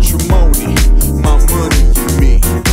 matrimony, my money, you mean.